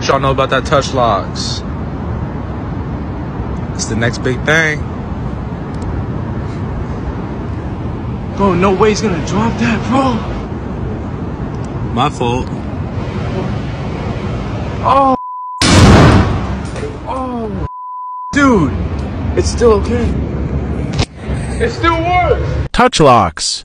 What y'all know about that Touchlox? It's the next big thing. Bro, no way he's gonna drop that, bro. My fault. Oh. Oh. Dude, it's still okay. It still works. Touchlox.